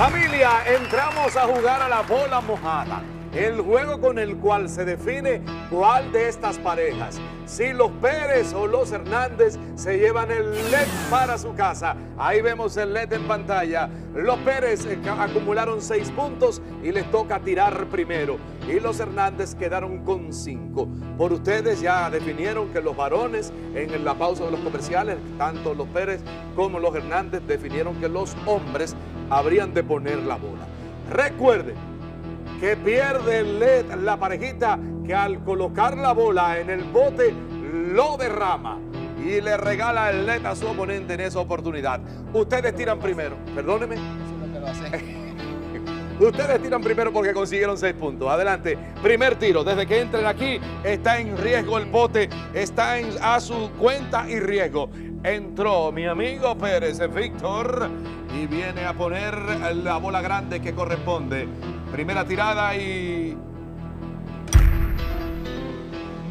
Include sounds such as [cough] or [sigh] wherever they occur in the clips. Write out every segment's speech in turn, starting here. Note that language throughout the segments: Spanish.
Familia, entramos a jugar a la bola mojada. El juego con el cual se define cuál de estas parejas, si los Pérez o los Hernández se llevan el LED para su casa. Ahí vemos el LED en pantalla. Los Pérez eh, acumularon seis puntos y les toca tirar primero. Y los Hernández quedaron con cinco. Por ustedes ya definieron que los varones en la pausa de los comerciales, tanto los Pérez como los Hernández definieron que los hombres habrían de poner la bola. Recuerden que pierde el LED la parejita que al colocar la bola en el bote lo derrama y le regala el LED a su oponente en esa oportunidad. Ustedes tiran primero, perdóneme. [laughs] Ustedes tiran primero porque consiguieron seis puntos. Adelante. Primer tiro. Desde que entren aquí está en riesgo el bote. Está en, a su cuenta y riesgo. Entró mi amigo Pérez, Víctor, y viene a poner la bola grande que corresponde. Primera tirada y...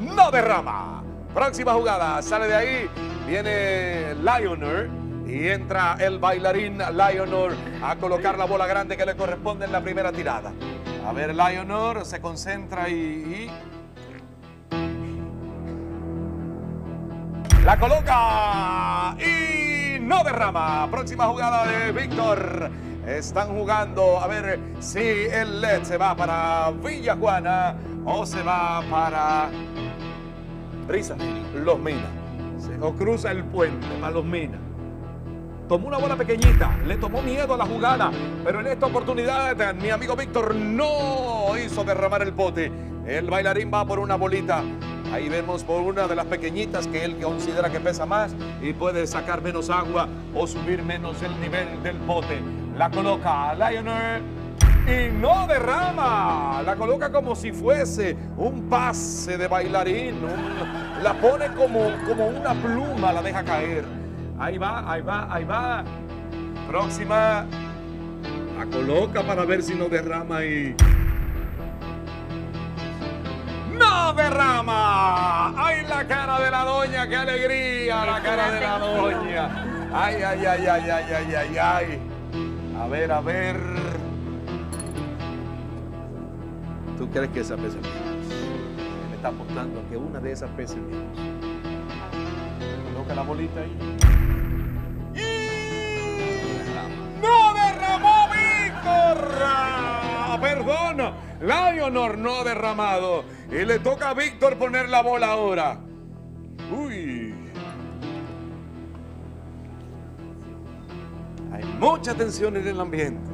No derrama. Próxima jugada. Sale de ahí. Viene Lionel. Y entra el bailarín Lionel a colocar la bola grande que le corresponde en la primera tirada. A ver, Lionel se concentra y... La coloca y no derrama. Próxima jugada de Víctor. Están jugando a ver si el LED se va para Villa Juana o se va para Risa, Los Minas. O cruza el puente para Los Minas. Tomó una bola pequeñita, le tomó miedo a la jugada, pero en esta oportunidad mi amigo Víctor no hizo derramar el pote. El bailarín va por una bolita. Ahí vemos por una de las pequeñitas que él considera que pesa más y puede sacar menos agua o subir menos el nivel del pote. La coloca Lionel y no derrama. La coloca como si fuese un pase de bailarín. la pone como, como una pluma, la deja caer. Ahí va, ahí va, ahí va. Próxima. La coloca para ver si no derrama y... ¡No derrama! ¡Ay, la cara de la doña! ¡Qué alegría! La cara de la doña. ¡Ay, ay, ay, ay, ay, ay, ay! ay. A ver, a ver. ¿Tú crees que esa pesa? Me está apostando que una de esas menos. Coloca la bolita ahí. ¡No derramó Víctor! Ah, perdón, Lionor no derramado. Y le toca a Víctor poner la bola ahora. Uy. mucha tensión en el ambiente.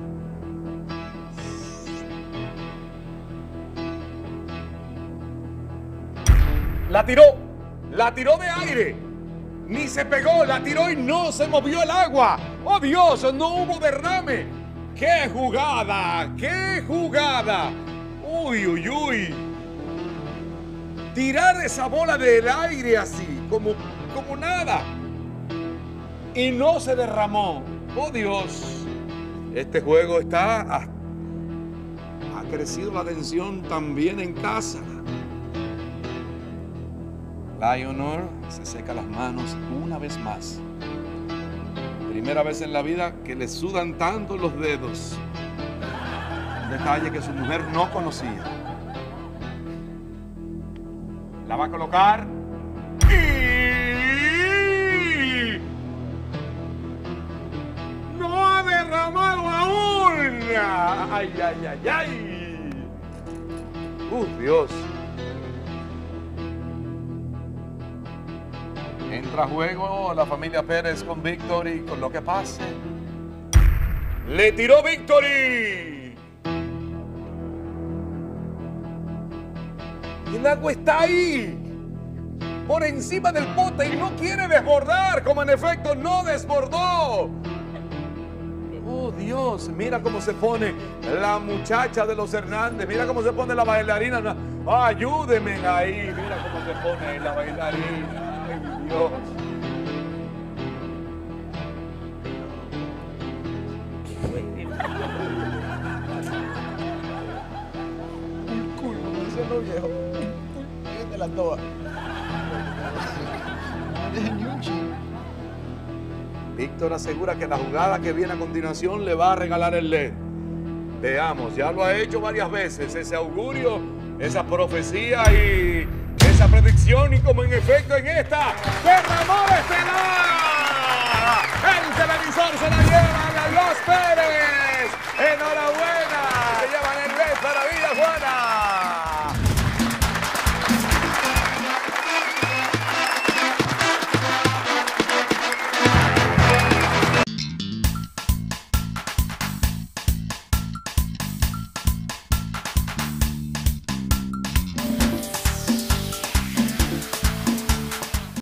La tiró, la tiró de aire. Ni se pegó, la tiró y no se movió el agua. ¡Oh Dios! No hubo derrame. ¡Qué jugada! ¡Qué jugada! ¡Uy, uy, uy! Tirar esa bola del aire así, como, como nada. Y no se derramó. Oh Dios, este juego está, ha, crecido la tensión también en casa. Lionel se seca las manos una vez más. Primera vez en la vida que le sudan tanto los dedos. Un detalle que su mujer no conocía. La va a colocar ¡Ay, ay, ay, ay! ¡Uh, Dios! Entra a juego la familia Pérez con Victory, con lo que pase. ¡Le tiró Victory! Agua está ahí, por encima del pote y no quiere desbordar, como en efecto no desbordó. Dios, mira cómo se pone la muchacha de los Hernández, mira cómo se pone la bailarina. ayúdeme ahí, mira cómo se pone la bailarina. Ay, Dios. Un culo, como viejo. Fíjate la toa. No dejen ni un Víctor asegura que la jugada que viene a continuación le va a regalar el LED. Veamos, ya lo ha hecho varias veces ese augurio, esa profecía y esa predicción y como en efecto en esta